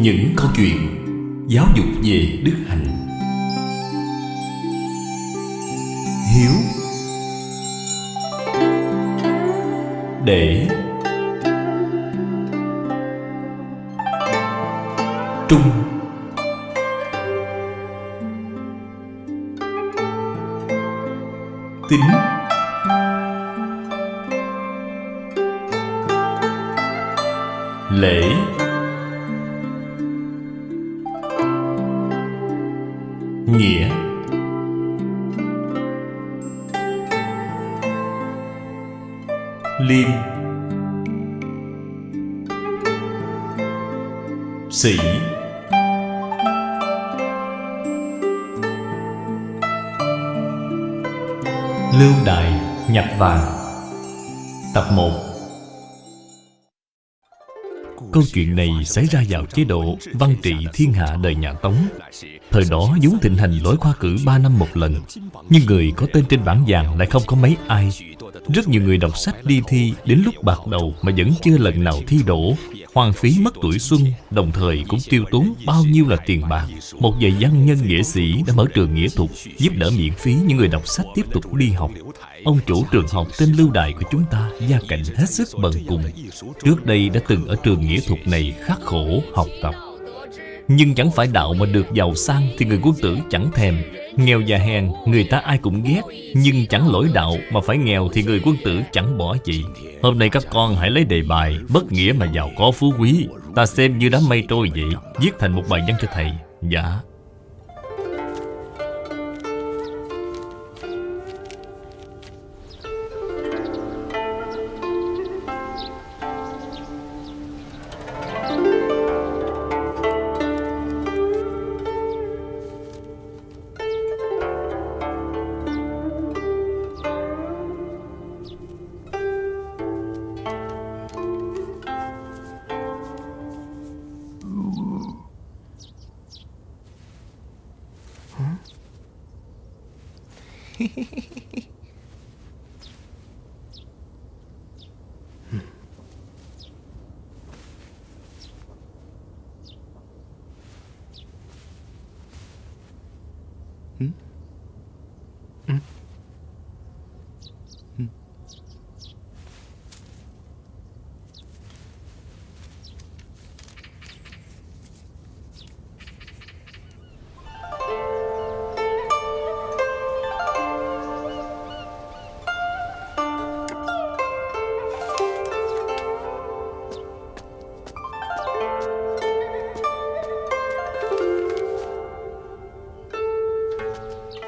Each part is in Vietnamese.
Những câu chuyện giáo dục về đức hạnh. Hiếu. Để. Trung. Tính Liêm. Sĩ. Lưu Đại Nhập Vàng. Tập 1 Câu chuyện này xảy ra vào chế độ văn trị thiên hạ đời nhà Tống. Thời đó vốn thịnh hành lối khoa cử 3 năm một lần, Nhưng người có tên trên bảng vàng lại không có mấy ai. Rất nhiều người đọc sách đi thi đến lúc bạc đầu mà vẫn chưa lần nào thi đỗ Hoang phí mất tuổi xuân, Đồng thời cũng tiêu tốn bao nhiêu là tiền bạc. Một vài văn nhân nghĩa sĩ đã mở trường nghĩa thục Giúp đỡ miễn phí những người đọc sách tiếp tục đi học. Ông chủ trường học tên Lưu Đại của chúng ta Gia cảnh hết sức bần cùng. Trước đây đã từng ở trường nghĩa thục này khắc khổ học tập. Nhưng chẳng phải đạo mà được giàu sang Thì người quân tử chẳng thèm. Nghèo và hèn, người ta ai cũng ghét. Nhưng chẳng lỗi đạo mà phải nghèo Thì người quân tử chẳng bỏ chị Hôm nay các con hãy lấy đề bài Bất nghĩa mà giàu có phú quý. Ta xem như đám mây trôi vậy Viết thành một bài văn cho thầy. Dạ.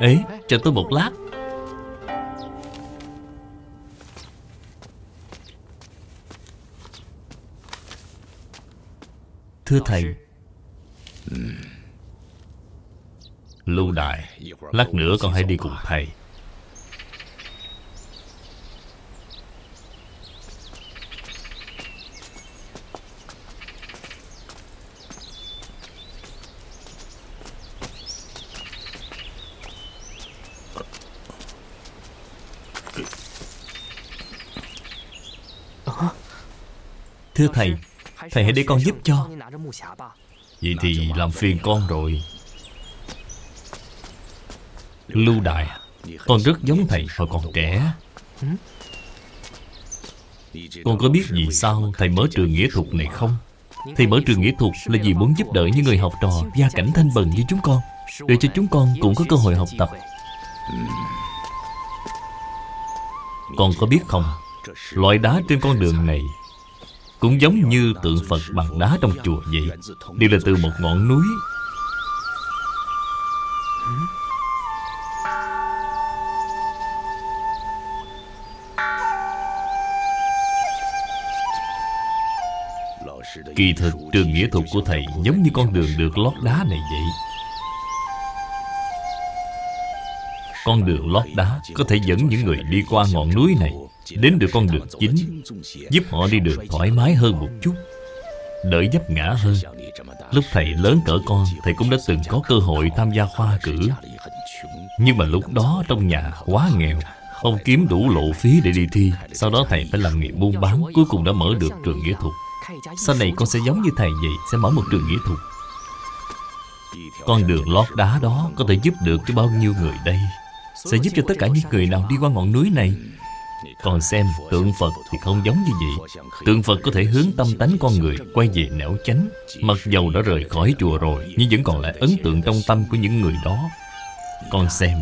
Ê, chờ tôi một lát. Thưa thầy. Lưu Đại Lát nữa con hãy đi cùng thầy Thưa thầy Thầy hãy để con giúp cho. Vậy thì làm phiền con rồi. Lưu Đại Con rất giống thầy hồi còn trẻ. Con có biết vì sao thầy mở trường nghĩa thuật này không? Thầy mở trường nghĩa thuật là vì muốn giúp đỡ những người học trò gia cảnh thanh bần như chúng con, Để cho chúng con cũng có cơ hội học tập. Con có biết không? Loại đá trên con đường này cũng giống như tượng Phật bằng đá trong chùa vậy. Đều là từ một ngọn núi. Kỳ thực trường nghĩa thuật của thầy Giống như con đường được lót đá này vậy. Con đường lót đá Có thể dẫn những người đi qua ngọn núi này. Đến được con đường chính, Giúp họ đi được thoải mái hơn một chút, Đỡ dấp ngã hơn. Lúc thầy lớn cỡ con, Thầy cũng đã từng có cơ hội tham gia khoa cử. Nhưng mà lúc đó trong nhà quá nghèo, Không kiếm đủ lộ phí để đi thi. Sau đó thầy phải làm nghề buôn bán, Cuối cùng đã mở được trường nghĩa thuật. Sau này con sẽ giống như thầy vậy, Sẽ mở một trường nghĩa thuật. Con đường lót đá đó Có thể giúp được cho bao nhiêu người đây? Sẽ giúp cho tất cả những người nào đi qua ngọn núi này? Còn xem tượng Phật thì không giống như vậy. Tượng Phật có thể hướng tâm tánh con người Quay về nẻo chánh. Mặc dầu đã rời khỏi chùa rồi, Nhưng vẫn còn lại ấn tượng trong tâm của những người đó. Con xem.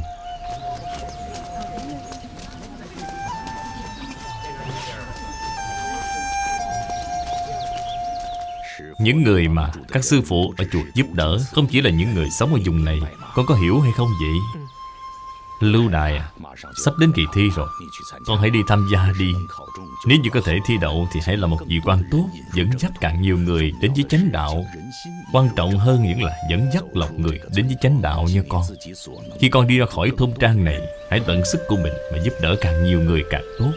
Những người mà các sư phụ ở chùa giúp đỡ Không chỉ là những người sống ở vùng này, Con có hiểu hay không vậy? Lưu Đại à Sắp đến kỳ thi rồi Con hãy đi tham gia đi Nếu như có thể thi đậu Thì hãy là một vị quan tốt, Dẫn dắt càng nhiều người đến với chánh đạo Quan trọng hơn nghĩa là dẫn dắt lòng người đến với chánh đạo nha con Khi con đi ra khỏi thôn trang này, Hãy tận sức của mình Mà giúp đỡ càng nhiều người càng tốt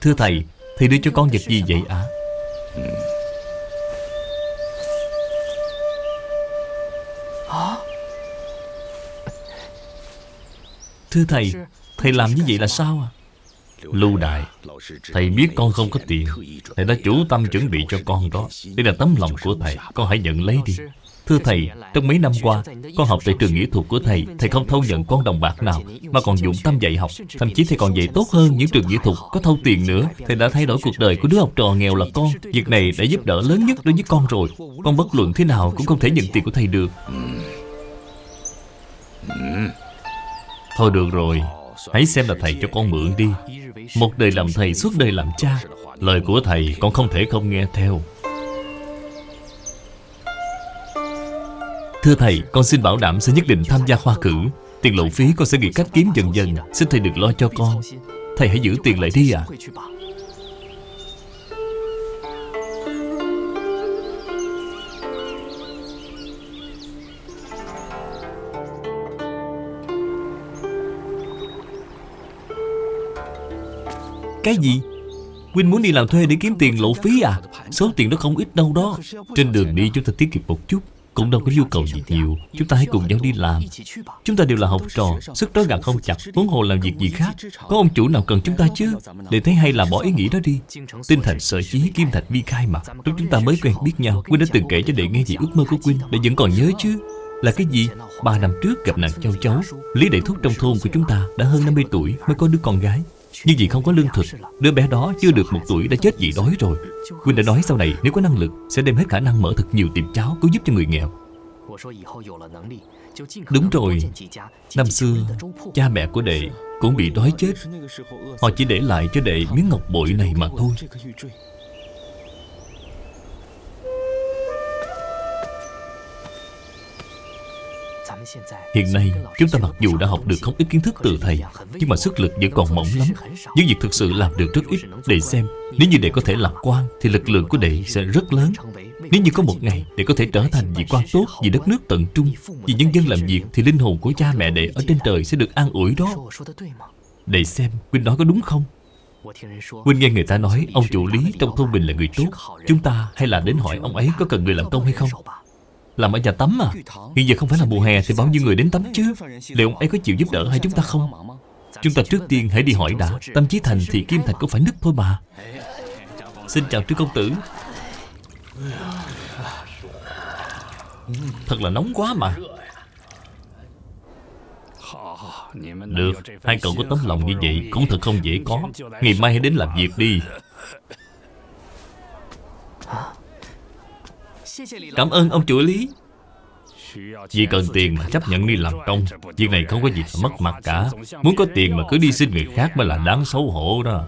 Thưa thầy Thầy đưa cho con vật gì vậy ạ? À? Thưa thầy Thầy làm như vậy là sao à Lưu Đại Thầy biết con không có tiền Thầy đã chủ tâm chuẩn bị cho con đó Đây là tấm lòng của thầy Con hãy nhận lấy đi Thưa thầy, trong mấy năm qua, con học tại trường nghĩa thuật của thầy, thầy không thâu nhận con đồng bạc nào, mà còn dụng tâm dạy học. Thậm chí thầy còn dạy tốt hơn những trường nghĩa thuật, có thâu tiền nữa. Thầy đã thay đổi cuộc đời của đứa học trò nghèo là con. Việc này đã giúp đỡ lớn nhất đối với con rồi. Con bất luận thế nào cũng không thể nhận tiền của thầy được. Thôi được rồi, hãy xem là thầy cho con mượn đi. Một đời làm thầy, suốt đời làm cha. Lời của thầy con không thể không nghe theo. Thưa thầy, con xin bảo đảm sẽ nhất định tham gia khoa cử Tiền lộ phí con sẽ nghĩ cách kiếm dần dần Xin thầy được lo cho con Thầy hãy giữ tiền lại đi ạ à. Cái gì? Quynh muốn đi làm thuê để kiếm tiền lộ phí à? Số tiền đó không ít đâu đó. Trên đường đi chúng ta tiết kiệm một chút cũng đâu có nhu cầu gì nhiều. Chúng ta hãy cùng nhau đi làm. Chúng ta đều là học trò Sức đó gạt không chặt muốn hồ làm việc gì khác. Có ông chủ nào cần chúng ta chứ? Để thấy hay là bỏ ý nghĩ đó đi. Tinh thần sở chí kim thạch vi khai mà. Lúc chúng ta mới quen biết nhau Quynh đã từng kể cho đệ nghe về ước mơ của Quynh Đệ vẫn còn nhớ chứ? Là cái gì? Ba năm trước gặp nàng châu cháu, Lý đại thúc trong thôn của chúng ta Đã hơn 50 tuổi mới có đứa con gái nhưng vì không có lương thực, Đứa bé đó chưa được một tuổi đã chết vì đói rồi. Quynh đã nói sau này, nếu có năng lực, Sẽ đem hết khả năng mở thật nhiều tiệm cháo Cứu giúp cho người nghèo. Đúng rồi, Năm xưa, Cha mẹ của đệ cũng bị đói chết. Họ chỉ để lại cho đệ miếng ngọc bội này mà thôi. Hiện nay, chúng ta mặc dù đã học được không ít kiến thức từ thầy, Nhưng mà sức lực vẫn còn mỏng lắm. Những việc thực sự làm được rất ít Để xem. Nếu như đệ có thể làm quan, Thì lực lượng của đệ sẽ rất lớn. Nếu như có một ngày Đệ có thể trở thành vị quan tốt Vì đất nước tận trung, Vì nhân dân làm việc, Thì linh hồn của cha mẹ đệ ở trên trời Sẽ được an ủi đó. Đệ xem Quynh nói có đúng không? Quynh nghe người ta nói, Ông chủ lý trong thôn mình là người tốt. Chúng ta hay là đến hỏi ông ấy có cần người làm công hay không? Làm ở nhà tắm à? Hiện giờ không phải là mùa hè thì bao nhiêu người đến tắm chứ? Liệu ông ấy có chịu giúp đỡ hay chúng ta không? Chúng ta trước tiên hãy đi hỏi đã. Tâm trí thành thì kim thành cũng phải nứt thôi mà. Xin chào trương công tử. Thật là nóng quá mà. Được, Hai cậu có tấm lòng như vậy Cũng thật không dễ có. Ngày mai hãy đến làm việc đi. Cảm ơn ông chủ lý. Vì cần tiền mà chấp nhận đi làm công, Việc này không có gì phải mất mặt cả. Muốn có tiền mà cứ đi xin người khác mới là đáng xấu hổ đó.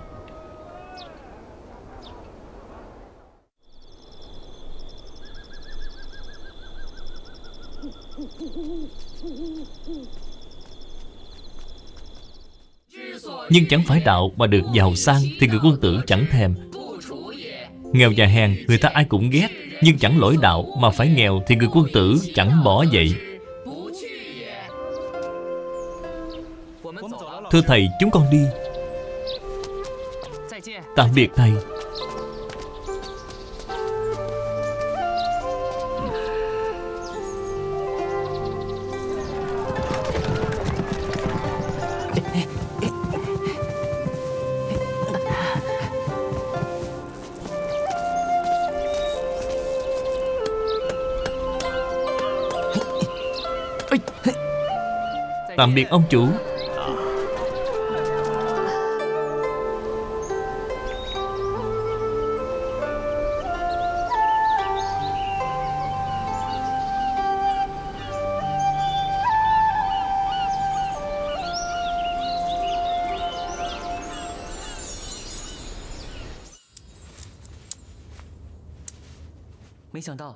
Nhưng chẳng phải đạo mà được giàu sang Thì người quân tử chẳng thèm. Nghèo và hèn, người ta ai cũng ghét. Nhưng chẳng lỗi đạo mà phải nghèo Thì người quân tử chẳng bỏ vậy Thưa thầy, chúng con đi. Tạm biệt thầy. Tạm biệt ông chủ.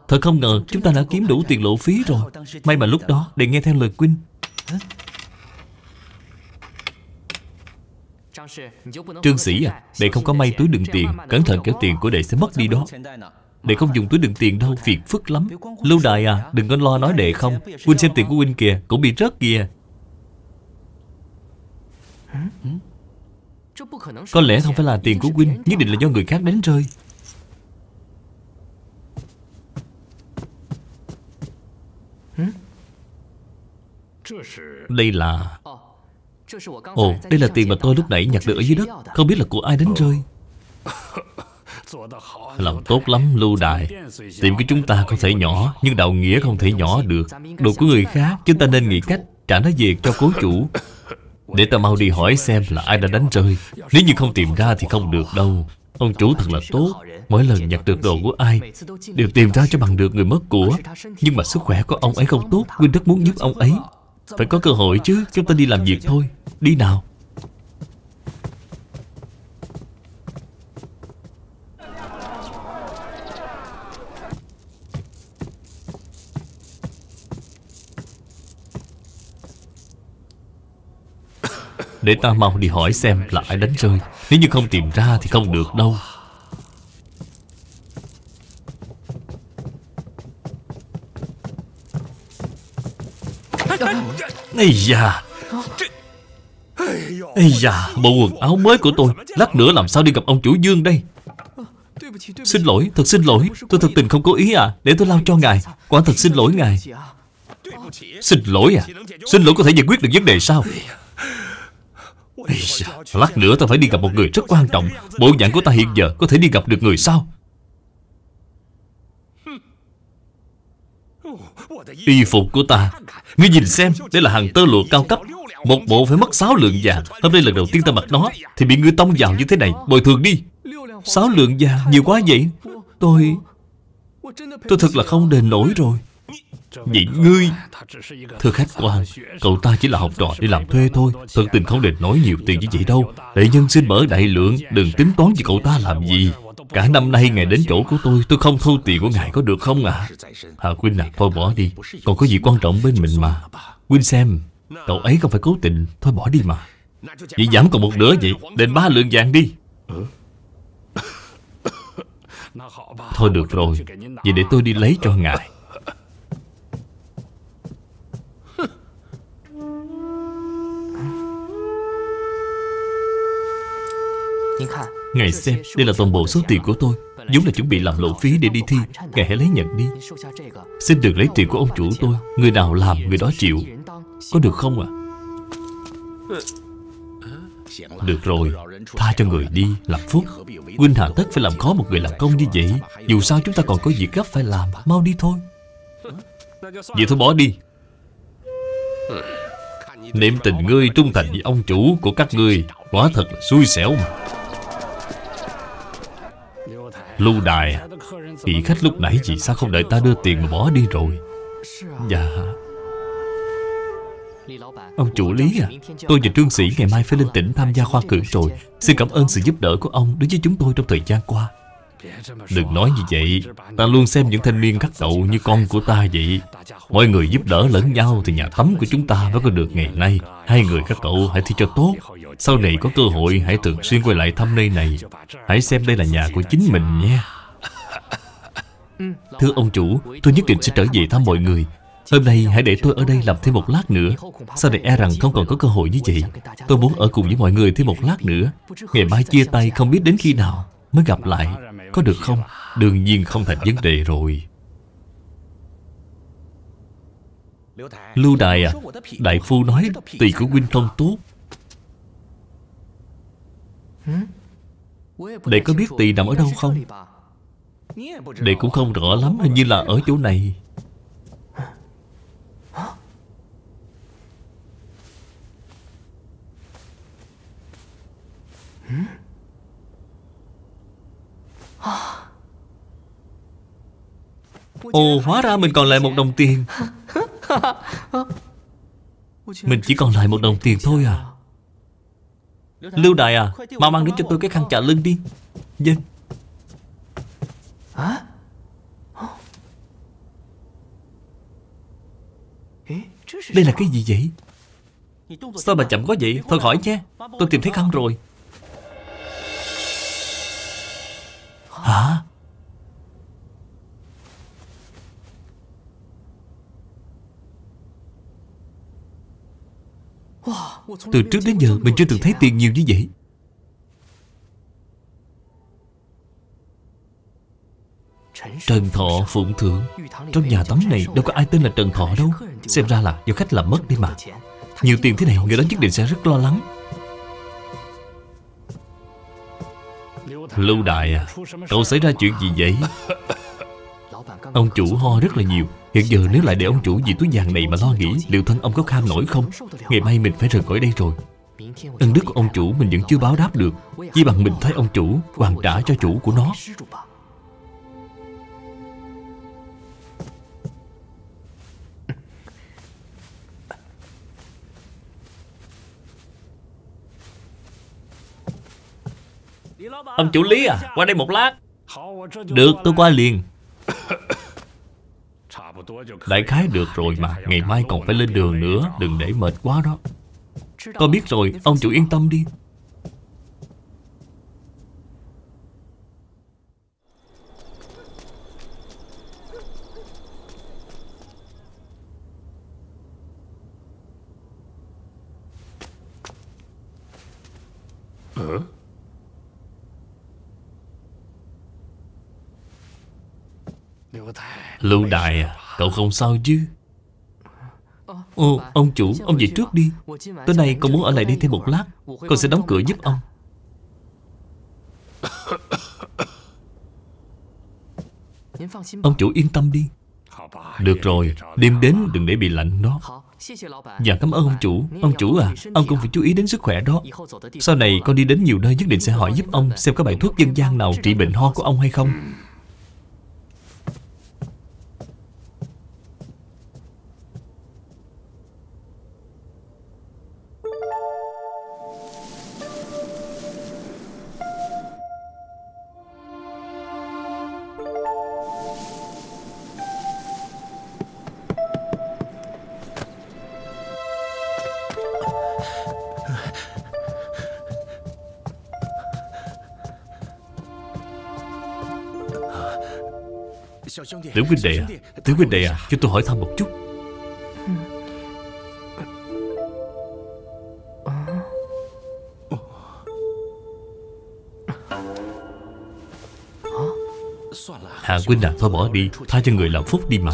Thật không ngờ chúng ta đã kiếm đủ tiền lộ phí rồi. May mà lúc đó để nghe theo lời Quynh. Trương sĩ à Đệ không có may túi đựng tiền, Cẩn thận kéo tiền của đệ sẽ mất đi đó. Đệ không dùng túi đựng tiền đâu, Phiền phức lắm. Lâu đài à Đừng có lo nói đệ không. Quynh xem tiền của Quynh kìa, Cũng bị rớt kìa. Có lẽ không phải là tiền của Quynh Nhất định là do người khác đánh rơi. Đây là Ồ, đây là tiền mà tôi lúc nãy nhặt được ở dưới đất. Không biết là của ai đánh rơi. Làm tốt lắm lưu đại Tiệm của chúng ta có thể nhỏ Nhưng đạo nghĩa không thể nhỏ được. Đồ của người khác Chúng ta nên nghĩ cách trả nó về cho cố chủ. Để ta mau đi hỏi xem là ai đã đánh rơi. Nếu như không tìm ra thì không được đâu. Ông chủ thật là tốt. Mỗi lần nhặt được đồ của ai Đều tìm ra cho bằng được người mất của. Nhưng mà sức khỏe của ông ấy không tốt. Quynh rất muốn giúp ông ấy phải có cơ hội chứ, Chúng ta đi làm việc thôi. Đi nào. Để ta mau đi hỏi xem là ai đánh rơi. Nếu như không tìm ra thì không được đâu. Ây da. Ây da Bộ quần áo mới của tôi Lát nữa làm sao đi gặp ông chủ Dương đây? Xin lỗi, thật xin lỗi Tôi thật tình không cố ý à Để tôi lau cho ngài Quả thật xin lỗi ngài. Xin lỗi à? Xin lỗi có thể giải quyết được vấn đề sao? Ây da, Lát nữa ta phải đi gặp một người rất quan trọng Bộ dạng của ta hiện giờ có thể đi gặp được người sao? Y phục của ta. Ngươi nhìn xem, Đây là hàng tơ lụa cao cấp, Một bộ phải mất 6 lượng vàng. Hôm nay lần đầu tiên ta mặc nó, Thì bị ngươi tông vào như thế này. Bồi thường đi. 6 lượng vàng, nhiều quá vậy? Tôi Tôi thật là không đền nổi rồi. Vậy ngươi, Thưa khách quan, Cậu ta chỉ là học trò đi làm thuê thôi. Thật tình không đền nổi nhiều tiền như vậy đâu. Đệ nhân xin mở đại lượng, Đừng tính toán với cậu ta làm gì. Cả năm nay ngài đến chỗ của tôi Tôi không thu tiền của ngài có được không ạ? À? Hà Quynh à thôi bỏ đi. Còn có gì quan trọng bên mình mà? Quynh xem, Cậu ấy không phải cố tình, Thôi bỏ đi mà. Vậy giảm còn một nửa vậy, Đền ba lượng vàng đi. Thôi được rồi, Vậy để tôi đi lấy cho ngài. Ngài xem, đây là toàn bộ số tiền của tôi. Vốn là chuẩn bị làm lộ phí để đi thi Ngài hãy lấy nhận đi. Xin đừng lấy tiền của ông chủ tôi. Người nào làm, người đó chịu. Có được không ạ? À? Được rồi. Tha cho người đi, làm phúc. Huynh hà tất phải làm khó một người làm công như vậy. Dù sao chúng ta còn có việc gấp phải làm. Mau đi thôi. Vậy thôi bỏ đi. Niệm tình ngươi trung thành với ông chủ của các ngươi. Quả thật là xui xẻo mà Lưu đài. Vị khách lúc nãy vì sao không đợi ta đưa tiền mà bỏ đi rồi? Dạ. Ông chủ lý à Tôi và Trương Sĩ ngày mai phải lên tỉnh tham gia khoa cử rồi. Xin cảm ơn sự giúp đỡ của ông đối với chúng tôi trong thời gian qua. Đừng nói như vậy. Ta luôn xem những thanh niên các cậu như con của ta vậy. Mọi người giúp đỡ lẫn nhau Thì nhà tắm của chúng ta mới có được ngày nay. Hai người các cậu hãy thi cho tốt. Sau này có cơ hội, hãy thường xuyên quay lại thăm nơi này. Hãy xem đây là nhà của chính mình nhé. Thưa ông chủ, Tôi nhất định sẽ trở về thăm mọi người. Hôm nay hãy để tôi ở đây làm thêm một lát nữa. Sau này e rằng không còn có cơ hội như vậy? Tôi muốn ở cùng với mọi người thêm một lát nữa. Ngày mai chia tay không biết đến khi nào Mới gặp lại có được không? Đương nhiên không thành vấn đề rồi. Lưu Đại à Đại Phu nói Tỳ của huynh không tốt. Đệ có biết tỳ nằm ở đâu không? Đệ cũng không rõ lắm, Hình như là ở chỗ này. Hmm? Ồ hóa ra mình còn lại một đồng tiền. Mình chỉ còn lại một đồng tiền thôi à? Lưu Đại à Mau mang đến cho tôi cái khăn chà lưng đi. Dân Đây là cái gì vậy? Sao bà chậm quá vậy? Thôi khỏi nhé Tôi tìm thấy khăn rồi Từ trước đến giờ mình chưa từng thấy tiền nhiều như vậy. Trần Thọ Phụng Thượng Trong nhà tắm này đâu có ai tên là Trần Thọ đâu. Xem ra là do khách làm mất đi mà. Nhiều tiền thế này, người đó nhất định sẽ rất lo lắng. Lưu Đại à Cậu xảy ra chuyện gì vậy? Ông chủ ho rất là nhiều. Hiện giờ nếu lại để ông chủ vì túi vàng này mà lo nghĩ Liệu thân ông có kham nổi không? Ngày mai mình phải rời khỏi đây rồi. Ân đức của ông chủ mình vẫn chưa báo đáp được. Chỉ bằng mình thấy ông chủ Hoàn trả cho chủ của nó. Ông chủ Lý à Qua đây một lát. Được tôi qua liền Đại khái được rồi mà, Ngày mai còn phải lên đường nữa, Đừng để mệt quá đó. Tôi biết rồi, Ông chủ yên tâm đi. Lưu Đại à Cậu không sao chứ? Ồ ông chủ, Ông về trước đi. Tối nay con muốn ở lại đây thêm một lát. Con sẽ đóng cửa giúp ông. Ông chủ yên tâm đi. Được rồi, Đêm đến đừng để bị lạnh đó. Dạ cảm ơn ông chủ. Ông chủ à Ông cũng phải chú ý đến sức khỏe đó. Sau này con đi đến nhiều nơi nhất định sẽ hỏi giúp ông Xem có bài thuốc dân gian nào trị bệnh ho của ông hay không. Tiểu huynh đệ à? Tiểu huynh đệ à? Cho tôi hỏi thăm một chút. Hạ huynh à thôi bỏ đi. Tha cho người làm phúc đi mà.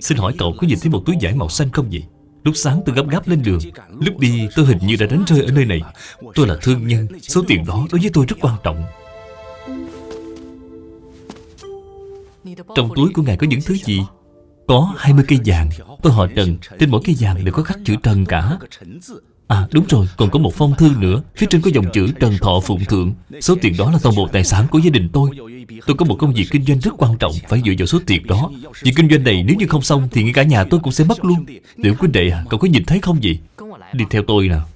Xin hỏi cậu có nhìn thấy một túi vải màu xanh không vậy Lúc sáng tôi gấp gáp lên đường. Lúc đi tôi hình như đã đánh rơi ở nơi này. Tôi là thương nhân, Số tiền đó đối với tôi rất quan trọng. Trong túi của ngài có những thứ gì? Có 20 cây vàng. Tôi hỏi Trần, Trên mỗi cây vàng đều có khắc chữ Trần cả. À đúng rồi, Còn có một phong thư nữa. Phía trên có dòng chữ Trần Thọ Phụng Thượng. Số tiền đó là toàn bộ tài sản của gia đình tôi. Tôi có một công việc kinh doanh rất quan trọng, Phải dựa vào số tiền đó. Việc kinh doanh này nếu như không xong Thì ngay cả nhà tôi cũng sẽ mất luôn. Tiểu quý đệ à Cậu có nhìn thấy không vậy? Đi theo tôi nào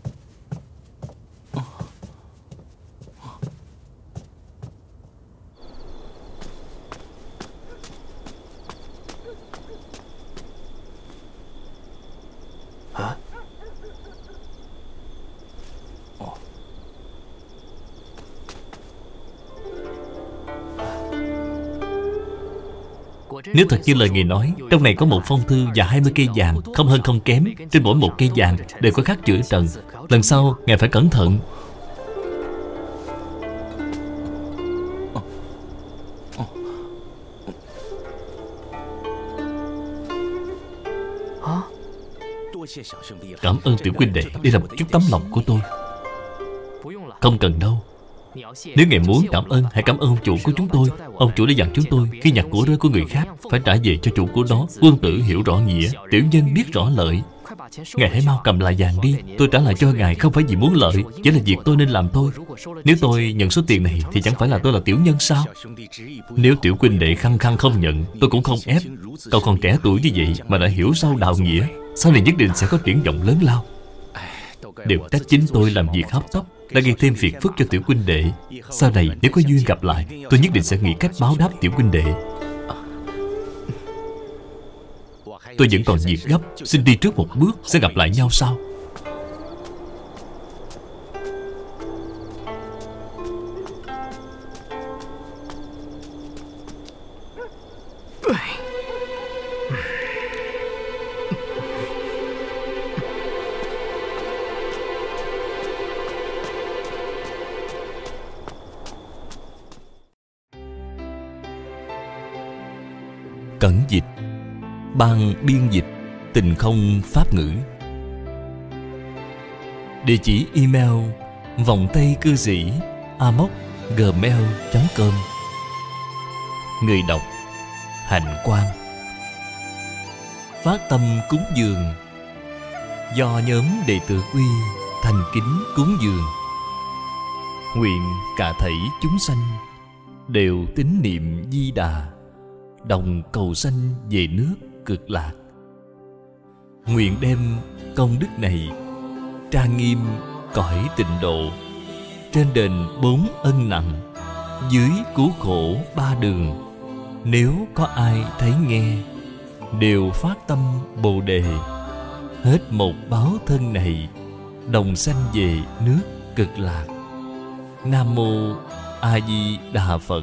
Nếu thật như lời người nói, Trong này có một phong thư và 20 cây vàng, Không hơn không kém. Trên mỗi một cây vàng đều có khắc chữ trần. Lần sau, Ngài phải cẩn thận. Cảm ơn tiểu huynh đệ. Đây là một chút tấm lòng của tôi. Không cần đâu. Nếu ngài muốn cảm ơn Hãy cảm ơn ông chủ của chúng tôi. Ông chủ đã dặn chúng tôi Khi nhặt của rơi của người khác Phải trả về cho chủ của đó Quân tử hiểu rõ nghĩa Tiểu nhân biết rõ lợi. Ngài hãy mau cầm lại vàng đi Tôi trả lại cho ngài không phải vì muốn lợi Chỉ là việc tôi nên làm thôi. Nếu tôi nhận số tiền này Thì chẳng phải là tôi là tiểu nhân sao? Nếu tiểu huynh đệ khăng khăng không nhận Tôi cũng không ép. Cậu còn trẻ tuổi như vậy Mà đã hiểu sâu đạo nghĩa sau này nhất định sẽ có triển vọng lớn lao. Đều trách chính tôi làm việc hấp tấp, Đã gây thêm phiền phức cho tiểu huynh đệ. Sau này nếu có duyên gặp lại, Tôi nhất định sẽ nghĩ cách báo đáp tiểu huynh đệ. Tôi vẫn còn việc gấp, Xin đi trước một bước, Sẽ gặp lại nhau sau. Cẩn dịch. Ban biên dịch, Tình không pháp ngữ. Địa chỉ email Vòng tay cư sĩ amoc gmail.com Người đọc, Hạnh Quang. Phát tâm cúng dường. Do nhóm đệ tử quy Thành kính cúng dường. Nguyện cả thảy chúng sanh Đều tín niệm di đà. Đồng cầu sanh về nước cực lạc. Nguyện đem công đức này Trang nghiêm cõi tịnh độ. Trên đền bốn ân nặng, Dưới cứu khổ ba đường. Nếu có ai thấy nghe, Đều phát tâm Bồ Đề. Hết một báo thân này, Đồng sanh về nước cực lạc. Nam Mô A Di Đà Phật.